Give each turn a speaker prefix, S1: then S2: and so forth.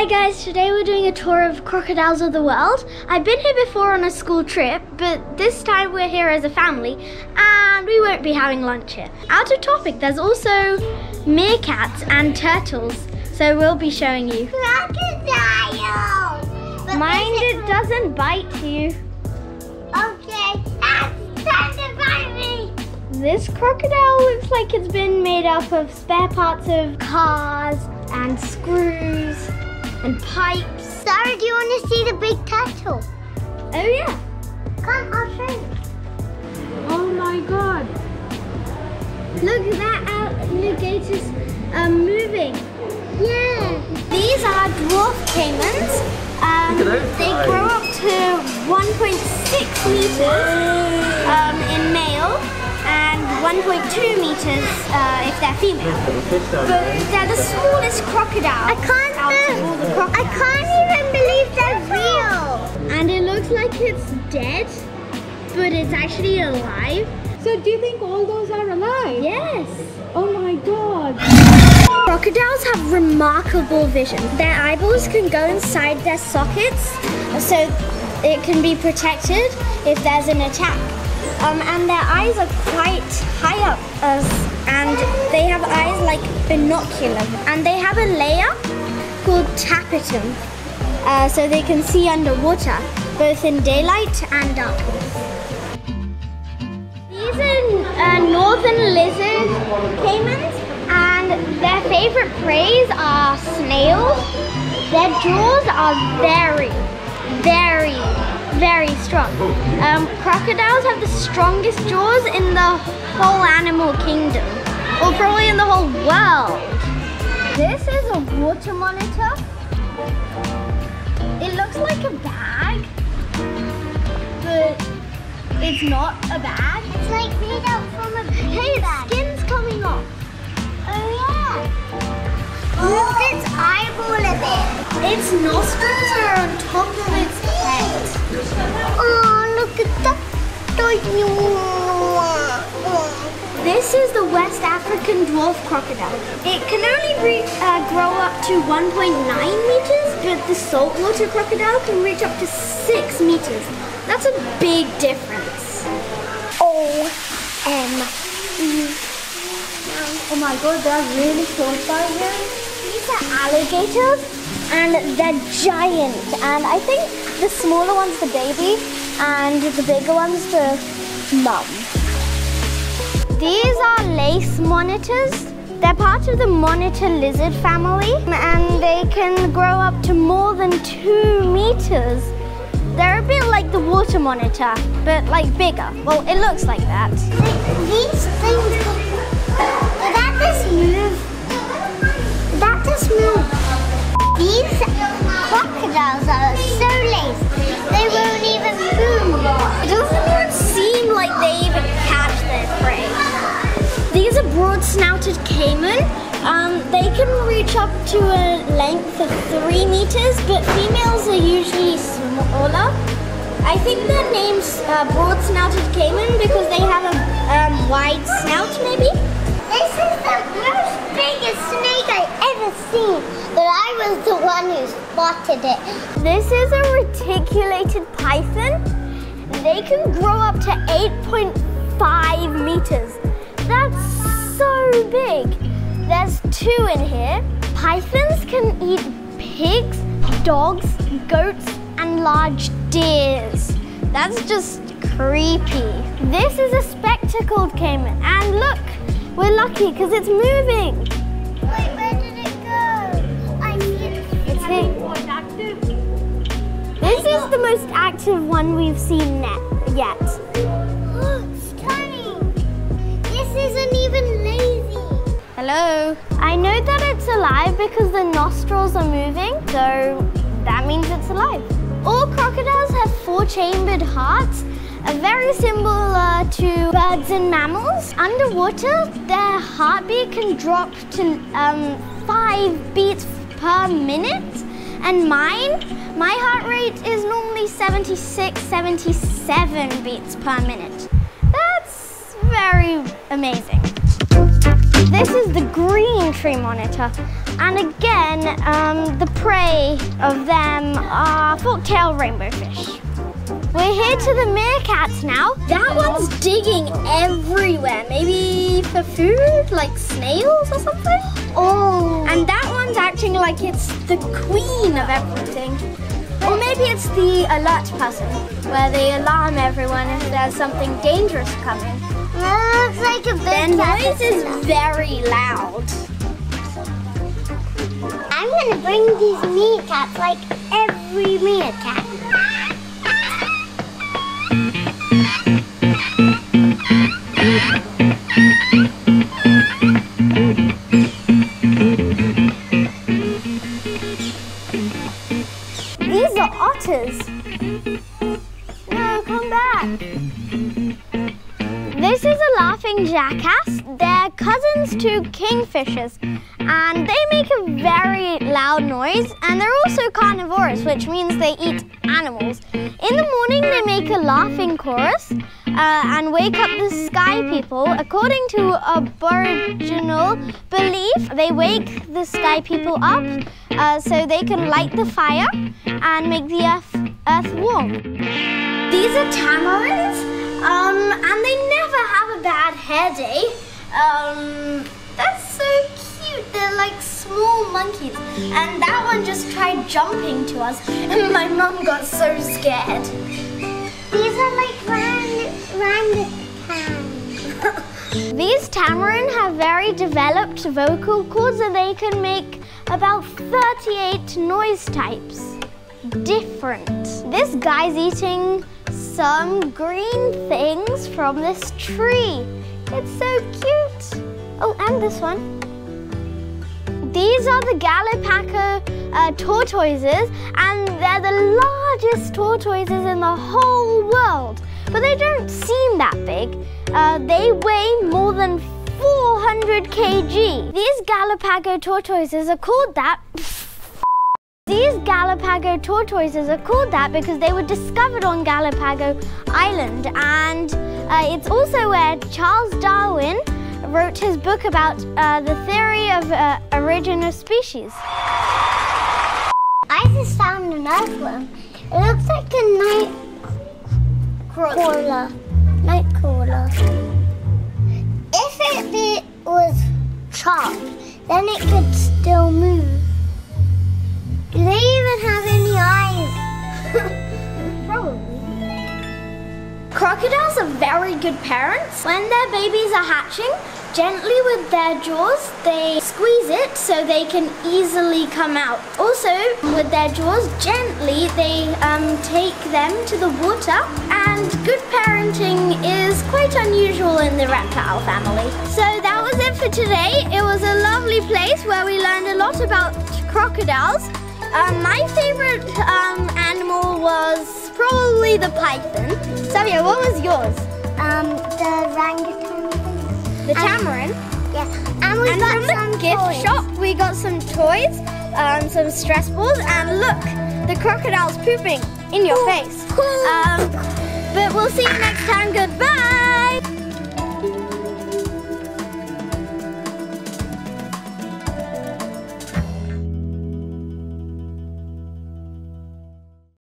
S1: Hi guys, today we're doing a tour of Crocodiles of the World. I've been here before on a school trip, but this time we're here as a family and we won't be having lunch here. Out of topic, there's also meerkats and turtles, so we'll be showing you.
S2: Crocodile! But
S1: Mind it doesn't bite you.
S2: Okay, that's time to bite me!
S1: This crocodile looks like it's been made up of spare parts of cars and screws and pipes.
S2: Sarah, do you want to see the big turtle?
S1: Oh yeah.
S2: Come, I'll show you.
S1: Oh my god. Look at that alligators um, moving.
S2: Yeah.
S1: These are dwarf caimans. Um,
S3: Look at those
S1: they grow up to 1.6 meters um, in male and 1.2 meters uh, if they're female.
S3: Little fish down
S1: But they're the smallest crocodile
S2: I can't,
S1: out of all the
S2: I can't even believe they're real.
S1: And it looks like it's dead, but it's actually alive.
S4: So do you think all those are alive?
S1: Yes.
S4: Oh my god.
S1: Crocodiles have remarkable vision. Their eyeballs can go inside their sockets so it can be protected if there's an attack. Um, and their eyes are quite high up as, and they have eyes like binocular. And they have a layer called tapetum uh, so they can see underwater, both in daylight and darkness. These are uh, northern lizard caimans, and their favorite preys are snails. Their jaws are very, very, very strong. Um, crocodiles have the strongest jaws in the whole animal kingdom, or probably in the whole world. This is a water monitor. It looks like a bag, but it's not a bag.
S2: It's like made out from a
S1: Hey, its
S2: bag.
S1: skin's coming off.
S2: Oh yeah. Move its eyeball a bit.
S1: Its nostrils are on top of its This is the West African dwarf crocodile. It can only re- uh, grow up to 1.9 meters, but the saltwater crocodile can reach up to 6 meters. That's a big difference.
S2: O M E.
S1: Oh my god, they're really short by here. These are alligators and they're giant. And I think the smaller one's the baby and the bigger one's the mum. These are lace monitors. They're part of the monitor lizard family and they can grow up to more than two meters. They're a bit like the water monitor, but like bigger. Well, it looks like that.
S2: These things. That just move? That just move? These crocodiles are so lazy. They won't even move.
S1: It doesn't even seem like they even catch their prey. These are broad-snouted caiman. Um, they can reach up to a length of three meters, but females are usually smaller. I think their name's uh, broad-snouted caiman because they have a um, wide snout, maybe.
S2: This is the most biggest snake I've ever seen. But I was the one who spotted it.
S1: This is a reticulated python. They can grow up to 8.5 meters. That's so big. There's two in here. Pythons can eat pigs, dogs, goats, and large deers. That's just creepy. This is a spectacled caiman. And look, we're lucky because it's moving. Most active one we've seen net yet.
S2: it's turning. This isn't even lazy.
S1: Hello. I know that it's alive because the nostrils are moving, so that means it's alive. All crocodiles have four chambered hearts, are very similar to birds and mammals. Underwater, their heartbeat can drop to um, five beats per minute. And mine, my heart rate is normally 76, 77 beats per minute. That's very amazing. This is the green tree monitor. And again, um, the prey of them are fork-tailed rainbow fish. We're here to the meerkats now. That one's digging everywhere. Maybe for food, like snails or something?
S2: Oh.
S1: And that one's acting like it's the queen of everything. Or maybe it's the alert person, where they alarm everyone if there's something dangerous coming.
S2: That looks like a
S1: Their
S2: big
S1: noise is very loud.
S2: I'm gonna bring these meerkats like every meerkat.
S1: Kingfishers and they make a very loud noise and they're also carnivorous, which means they eat animals. In the morning, they make a laughing chorus uh, and wake up the sky people. According to Aboriginal belief, they wake the sky people up uh, so they can light the fire and make the earth, earth warm. These are tamarins, um, and they never have a bad hair day. Um. They're like small monkeys, and that one just tried jumping to us, and my mum got so scared.
S2: These are like round, orangutans.
S1: These tamarin have very developed vocal cords and they can make about 38 noise types. Different. This guy's eating some green things from this tree. It's so cute. Oh, and this one. These are the Gallipago uh, tortoises, and they're the largest tortoises in the whole world. But they don't seem that big. Uh, they weigh more than 400 kg. These Gallipago tortoises are called that. These Gallipago tortoises are called that because they were discovered on Gallipago Island, and uh, it's also where Charles Darwin wrote his book about uh, the theory of uh, origin of species.
S2: I just found an earthworm. It looks like a night crawler. Night crawler. If it be, was chopped, then it could still move. Do they even have any eyes? Probably.
S1: Crocodiles are very good parents. When their babies are hatching, gently with their jaws, they squeeze it so they can easily come out. Also, with their jaws, gently they um, take them to the water. And good parenting is quite unusual in the reptile family. So that was it for today. It was a lovely place where we learned a lot about crocodiles. Um, my favorite um, animal was probably the python. Savia, what was yours?
S2: Um, the orangutan.
S1: The
S2: And-
S1: tamarin.
S2: Yeah. And we
S1: And
S2: got
S1: from
S2: some
S1: the gift
S2: toys.
S1: shop, we got some toys, um, some stress balls, and look, the crocodile's pooping in your face. Um, but we'll see you next time. Goodbye.